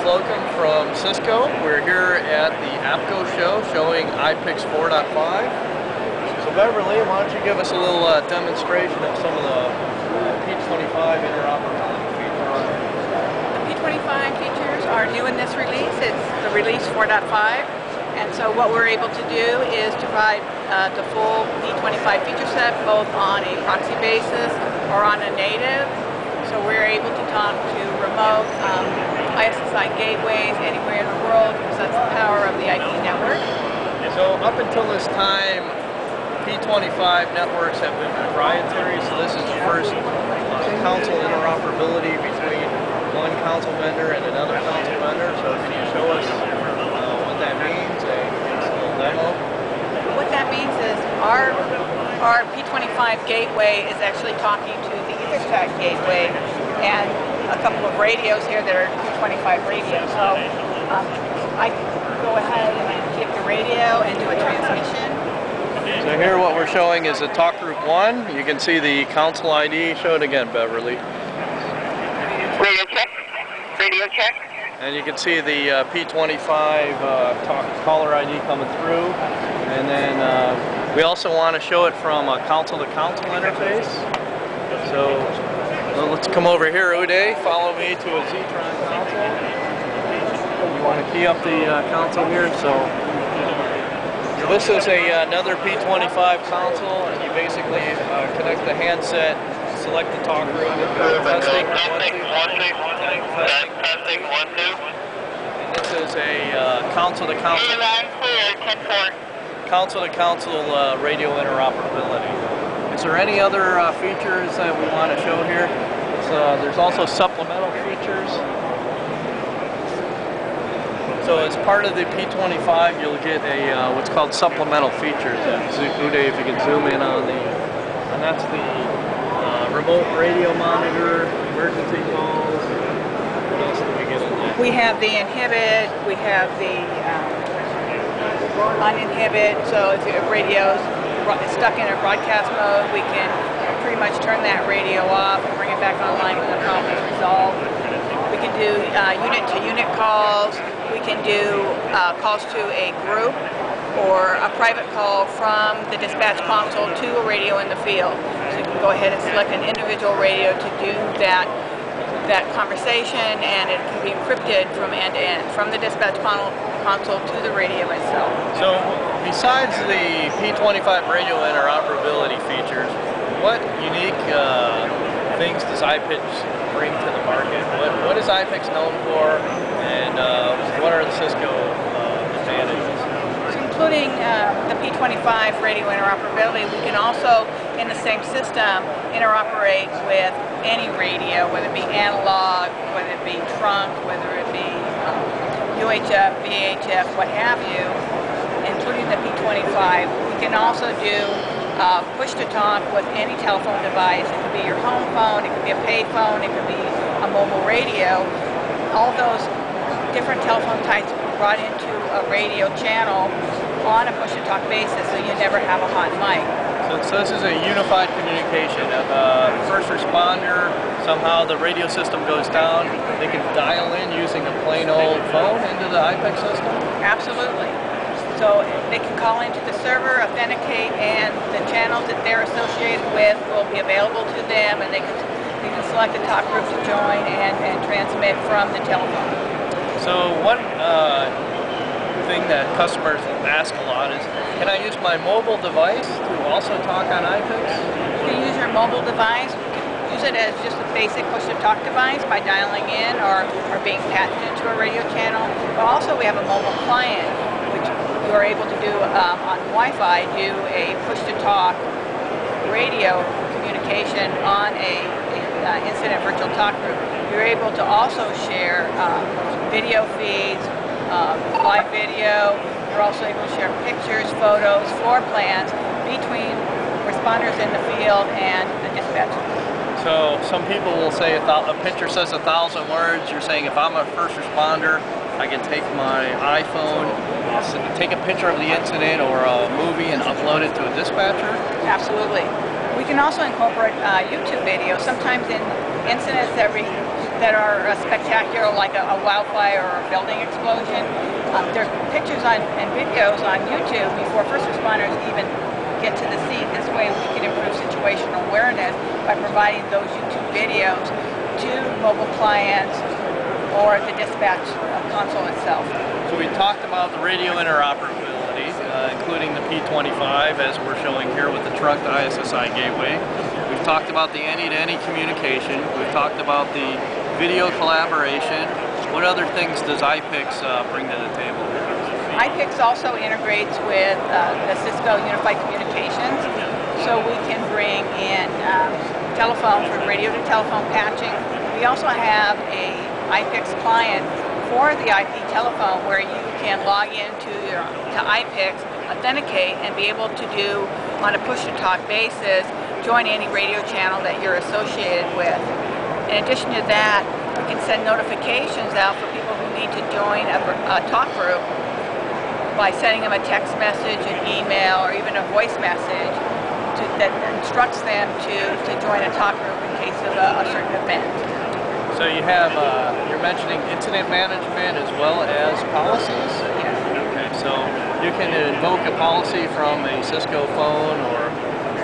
Slocum from Cisco. We're here at the APCO show showing IPICS 4.5. So Beverly, why don't you give us a little uh, demonstration of some of the uh, P25 interoperability features. The P25 features are new in this release. It's the release 4.5. And so what we're able to do is provide uh, the full P25 feature set both on a proxy basis or on a native so we're able to talk to remote um, ISSI gateways anywhere in the world because that's the power of the IP network. So up until this time, P25 networks have been proprietary, so this is the first console interoperability between one council vendor and another council vendor. So can you show us uh, what that means, a, a demo? What that means is our our P25 gateway is actually talking to the Etherstack gateway and a couple of radios here that are P25 radios. So um, I go ahead and give the radio and do a transmission. So here what we're showing is a talk group 1. You can see the council ID. Show it again, Beverly. Radio check. Radio check. And you can see the uh, P25 uh, talk, caller ID coming through. And then uh, we also want to show it from a console-to-console interface. So well, let's come over here, Uday. Follow me to a Zetron console. You want to key up the uh, console here. So this is a another P25 console, and you basically uh, connect the handset, select the talk group, and go testing. Testing, testing, one, two. And this is a uh, console-to-console. -console console-to-console uh, radio interoperability. Is there any other uh, features that we want to show here? Uh, there's also supplemental features. So as part of the P25, you'll get a uh, what's called supplemental features. Uday, if you can zoom in on the, and that's the uh, remote radio monitor, emergency calls. What else do we get in? We have the inhibit. We have the um, uninhibit, so if your radio's stuck in a broadcast mode, we can pretty much turn that radio off and bring it back online when the problem is resolved. We can do unit-to-unit uh, -unit calls. We can do uh, calls to a group or a private call from the dispatch console to a radio in the field. So you can go ahead and select an individual radio to do that that conversation and it can be encrypted from end to end, from the dispatch console to the radio itself. So besides the P25 radio interoperability features, what unique uh, things does IPICS bring to the market? What, what is IPICS known for and uh, what are the Cisco uh, advantages? including uh, the P25 radio interoperability, we can also, in the same system, interoperate with any radio, whether it be analog, whether it be trunk, whether it be um, UHF, VHF, what have you, including the P25. We can also do uh, push to talk with any telephone device. It could be your home phone, it could be a paid phone, it could be a mobile radio. All those different telephone types brought into a radio channel on a push-to-talk basis so you never have a hot mic. So, so this is a unified communication. If a first responder, somehow the radio system goes down, they can dial in using a plain old phone into the IPICS system? Absolutely. So they can call into the server, authenticate, and the channels that they're associated with will be available to them, and they can, they can select a talk group to join and, and transmit from the telephone. So what uh, thing that customers ask a lot is, can I use my mobile device to also talk on IPICS? You can use your mobile device. You can use it as just a basic push-to-talk device by dialing in or, or being patched into a radio channel. But also we have a mobile client, you are able to do um, on Wi-Fi, do a push-to-talk radio communication on a, a uh, incident virtual talk group. You're able to also share um, video feeds, um, live video. You're also able to share pictures, photos, floor plans between responders in the field and the dispatch. So some people will say a, a picture says a thousand words. You're saying if I'm a first responder, I can take my iPhone, take a picture of the incident or a movie and upload it to a dispatcher? Absolutely. We can also incorporate uh, YouTube video. Sometimes in incidents that re that are uh, spectacular, like a, a wildfire or a building explosion. Uh, there's pictures on, and videos on YouTube before first responders even get to the scene. This way we can improve situational awareness by providing those YouTube videos to mobile clients or the dispatch console itself. So we talked about the radio interoperability, uh, including the P25 as we're showing here with the truck to ISSI gateway. We've talked about the any-to-any communication. We've talked about the video collaboration. What other things does IPICS uh, bring to the table? IPICS also integrates with uh, the Cisco Unified Communications, so we can bring in um, telephone from radio to telephone patching. We also have a IPICS client for the IP telephone where you can log into your to IPICS, authenticate, and be able to do on a push-to-talk basis join any radio channel that you're associated with. In addition to that, we can send notifications out for people who need to join a, a talk group by sending them a text message, an email, or even a voice message to, that instructs them to, to join a talk group in case of a, a certain event. So you have, uh, you're mentioning incident management as well as policies? Yes. Okay, so you can invoke a policy from a Cisco phone or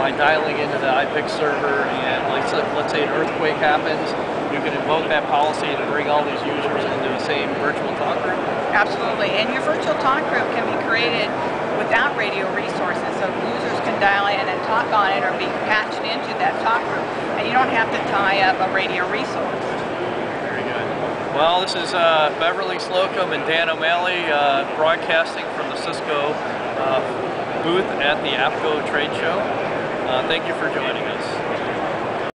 by dialing into the IPICS server and let's, let's say an earthquake happens, you can invoke that policy to bring all these users into the same virtual talk group? Absolutely. And your virtual talk group can be created without radio resources, so users can dial in and talk on it or be patched into that talk group, and you don't have to tie up a radio resource. Well, this is uh, Beverly Slocum and Dan O'Malley uh, broadcasting from the Cisco uh, booth at the APCO trade show. Uh, thank you for joining us.